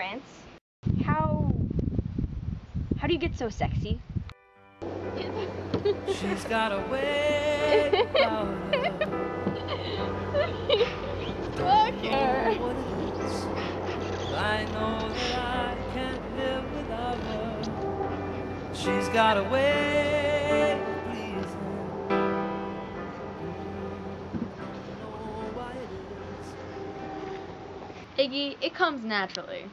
France. How how do you get so sexy? She's got a way about her. I know that I can't live without her. She's got a way Iggy, it comes naturally.